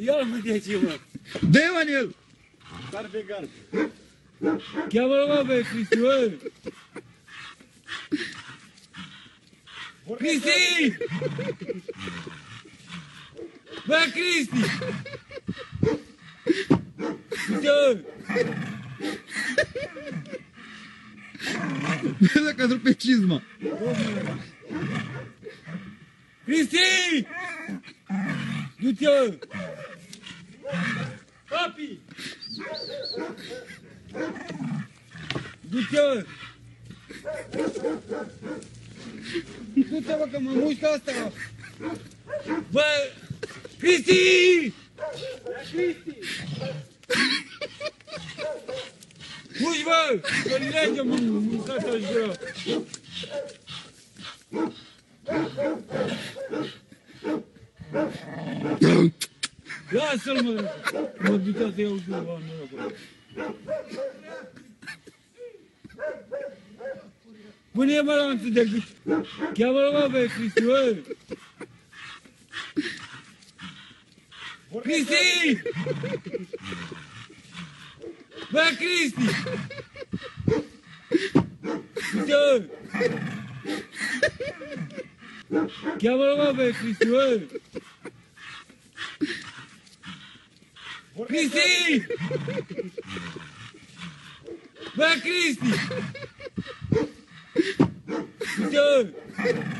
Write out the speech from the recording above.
Yarın diyeceğim ben. Değil mi Anil? Sarfe garip. Kemal abi Kristi. Kristi! Vai Kristi! Kristi! Beleza que atropetismo. Cristi! Do teu! Дитя! Тут собака мамуська осталась. Ба... Кристи! Кристи! Пусть вам! Гляньте, мамуська сожрет. Dum. Ya asıl mı? Modita diye uçuyor bana. Bu niye bana antı dekmiş? Kemal'ıma bekliyorsun öyle. Kristi! Ben Kristi! Gidiyor! Kemal'ıma bekliyorsun öyle. Cristi! Vai, Cristi! Senhor!